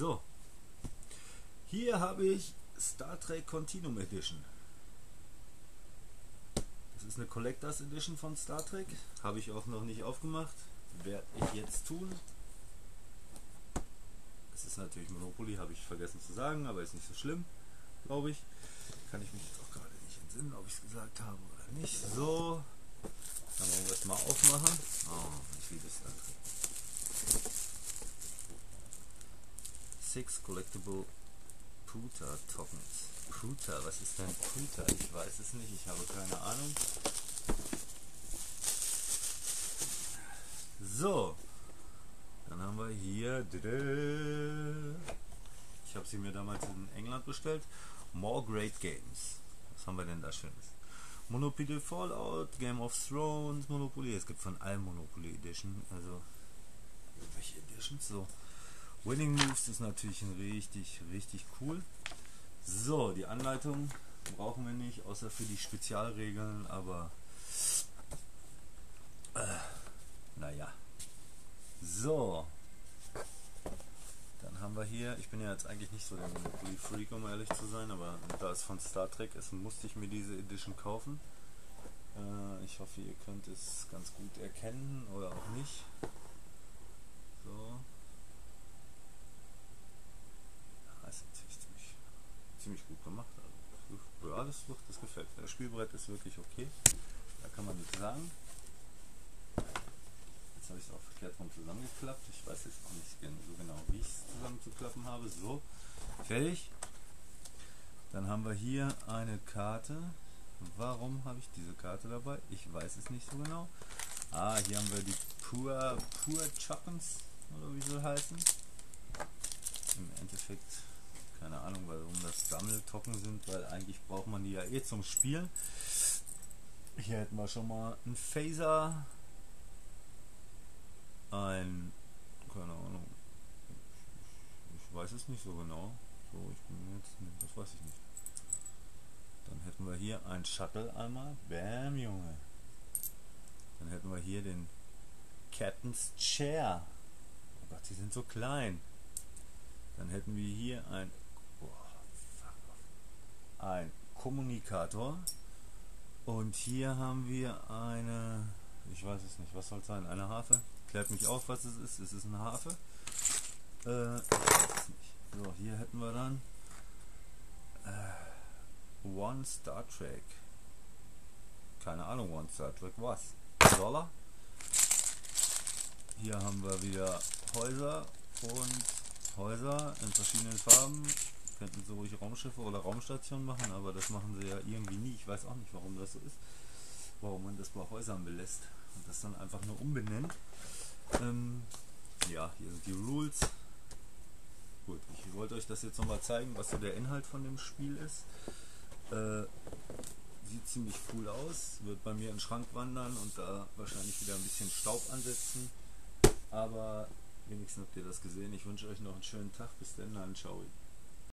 So, hier habe ich Star Trek Continuum Edition. Das ist eine Collectors Edition von Star Trek. Habe ich auch noch nicht aufgemacht. Werde ich jetzt tun. Es ist natürlich Monopoly, habe ich vergessen zu sagen, aber ist nicht so schlimm, glaube ich. Kann ich mich jetzt auch gerade nicht entsinnen, ob ich es gesagt habe oder nicht. So, dann wollen wir es mal aufmachen. Oh, ich liebe Star Trek. Six Collectible Pruta Tokens. Pruta, was ist denn Pruta? Ich weiß es nicht, ich habe keine Ahnung. So, dann haben wir hier, ich habe sie mir damals in England bestellt, More Great Games. Was haben wir denn da Schönes? Monopoly Fallout, Game of Thrones, Monopoly. Es gibt von allem Monopoly Edition. Also, welche Editions? So. Winning Moves ist natürlich richtig, richtig cool. So, die Anleitung brauchen wir nicht, außer für die Spezialregeln, aber äh, naja. So, dann haben wir hier, ich bin ja jetzt eigentlich nicht so der Monopoly Freak, um ehrlich zu sein, aber da es von Star Trek ist, musste ich mir diese Edition kaufen. Äh, ich hoffe, ihr könnt es ganz gut erkennen oder auch nicht. So. Ja, ist natürlich ziemlich, ziemlich gut gemacht. Also, ja, das, das gefällt mir. Das Spielbrett ist wirklich okay. Da kann man nichts sagen habe ich es auch verkehrt rum zusammengeklappt. Ich weiß jetzt auch nicht so genau, wie ich es zusammenzuklappen habe. So, fertig. Dann haben wir hier eine Karte. Warum habe ich diese Karte dabei? Ich weiß es nicht so genau. Ah, hier haben wir die Pure, Pure Chuckens, oder wie soll heißen. Im Endeffekt, keine Ahnung, warum Sammeltocken sind, weil eigentlich braucht man die ja eh zum Spielen. Hier hätten wir schon mal einen Phaser, ein, keine Ahnung, ich weiß es nicht so genau. So, ich bin jetzt, nee, das weiß ich nicht. Dann hätten wir hier ein Shuttle einmal. Bam, Junge. Dann hätten wir hier den Captain's Chair. Oh Gott, die sind so klein. Dann hätten wir hier ein, oh, ein Kommunikator. Und hier haben wir eine, ich weiß es nicht, was soll es sein, eine Harfe? Klärt mich auf, was es ist. Es ist eine Harfe. Äh, so, hier hätten wir dann äh, One Star Trek. Keine Ahnung, One Star Trek was? Dollar. Hier haben wir wieder Häuser und Häuser in verschiedenen Farben. Könnten so ruhig Raumschiffe oder Raumstationen machen, aber das machen sie ja irgendwie nie. Ich weiß auch nicht, warum das so ist. Warum man das bei Häusern belässt und das dann einfach nur umbenennt. Ähm, ja, hier sind die Rules. Gut, ich wollte euch das jetzt nochmal zeigen, was so der Inhalt von dem Spiel ist. Äh, sieht ziemlich cool aus, wird bei mir in den Schrank wandern und da wahrscheinlich wieder ein bisschen Staub ansetzen. Aber wenigstens habt ihr das gesehen. Ich wünsche euch noch einen schönen Tag. Bis dann, dann ciao.